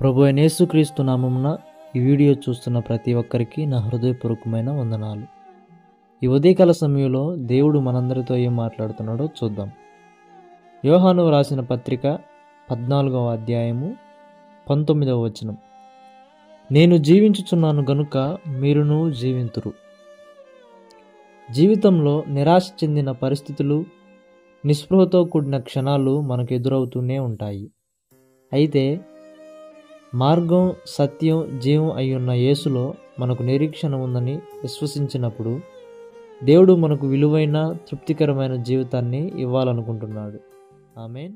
ప్రభు అయిన యేసుక్రీస్తు నామమున ఈ వీడియో చూస్తున్న ప్రతి ఒక్కరికి నా హృదయపూర్వకమైన వందనాలు. ఈ ఉదయకాల సమయంలో దేవుడు మనందరితో ఏం మాట్లాడుతున్నాడో చూద్దాం. యోహాను రాసిన పత్రిక పద్నాలుగవ అధ్యాయము పంతొమ్మిదవ వచనం. నేను జీవించుచున్నాను గనుక మీరును జీవింతురు. జీవితంలో నిరాశ చెందిన పరిస్థితులు నిస్పృహతో కూడిన క్షణాలు మనకు ఎదురవుతూనే ఉంటాయి. అయితే మార్గం సత్యం జీవం అయ్యున్న యేసులో మనకు నిరీక్షణ ఉందని విశ్వసించినప్పుడు దేవుడు మనకు విలువైన తృప్తికరమైన జీవితాన్ని ఇవ్వాలనుకుంటున్నాడు. ఆమెన్.